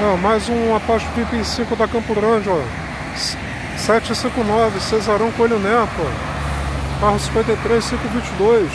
Não, mais um Apache Pipe 5 da Campo Grande, ó. 759, Cesarão Coelho Neto. Carro 53, 522.